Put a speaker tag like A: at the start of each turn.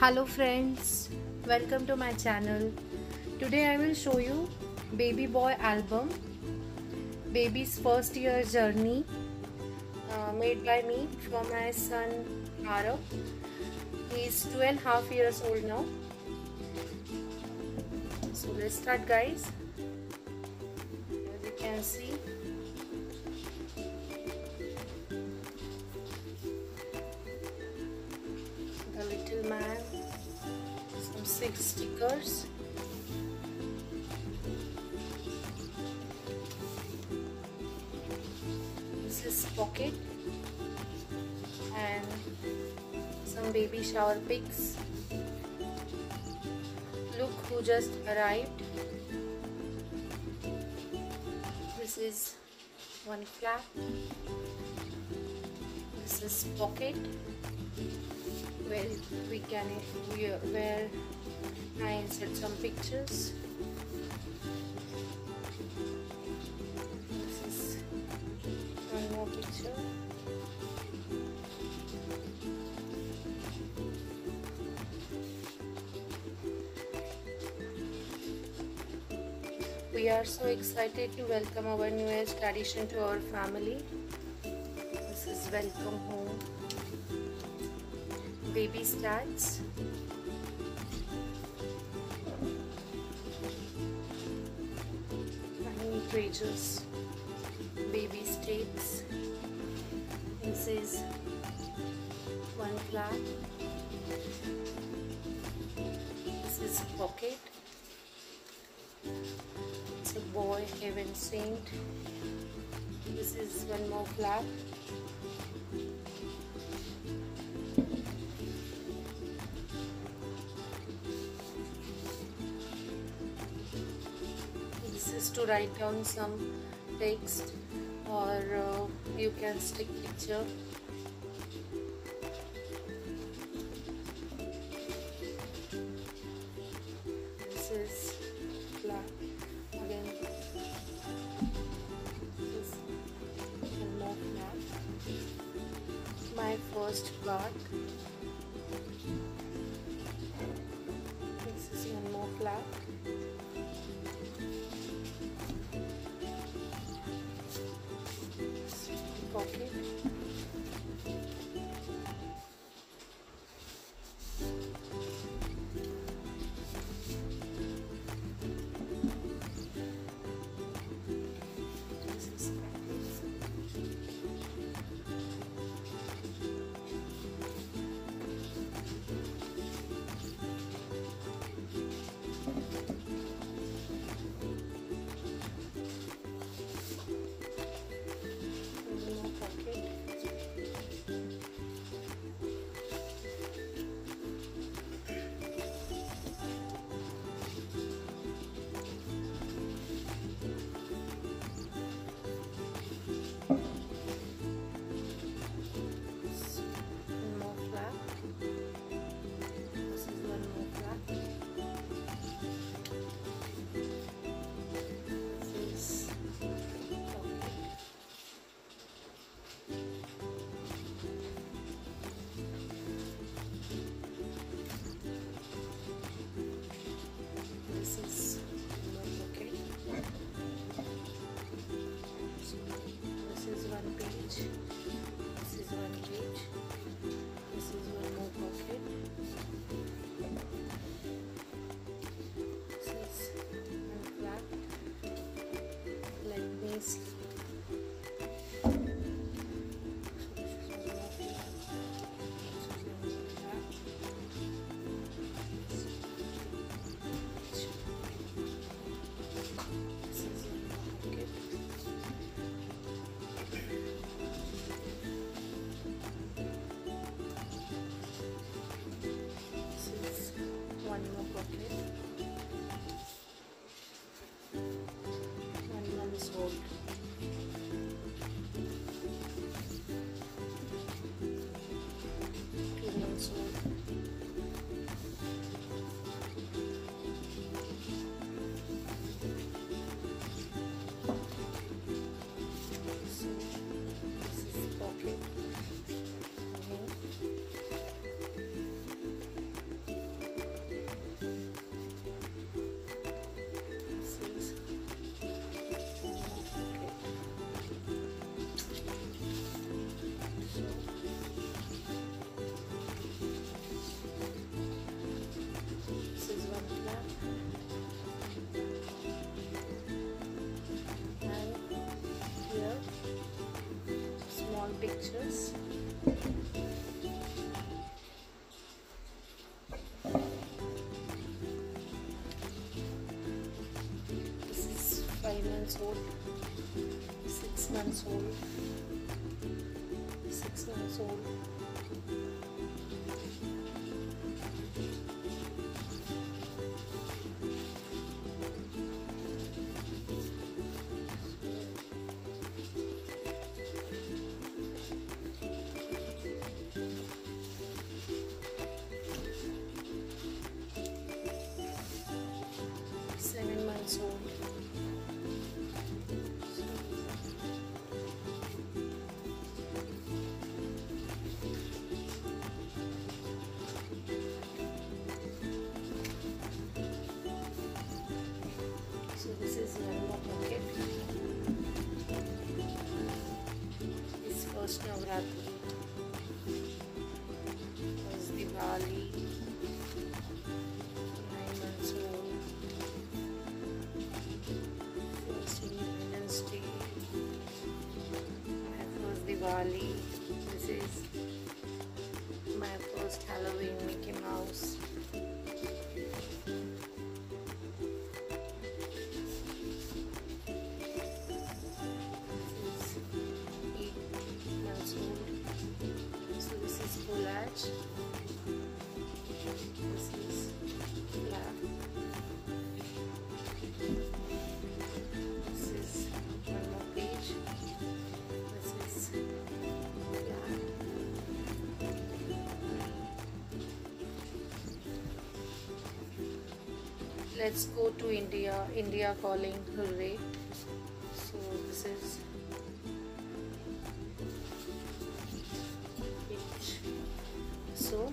A: hello friends. Welcome to my channel. Today i will show you baby boy album baby's first year journey uh, made by me for my son Arav. he's two and a half years old now. So let's start guys. As you can see. The little man six stickers. This is pocket and some baby shower pics. Look who just arrived. This is one flap. This is pocket where we can we where I insert some pictures. This is one more picture. We are so excited to welcome our newest addition to our family. This is welcome home baby stats treasures baby steaks this is one flap this is pocket. It's a boy heaven saint. This is one more flap to write down some text or uh, you can stick picture this is black again. This is more black my first part this is one more black Thank you. Pictures. This is five months old, six months old, six months old. Diwali. This is my first Halloween Mickey Mouse. This is eight months old. So this is collage. Let's go to India. India calling hooray. So this is. So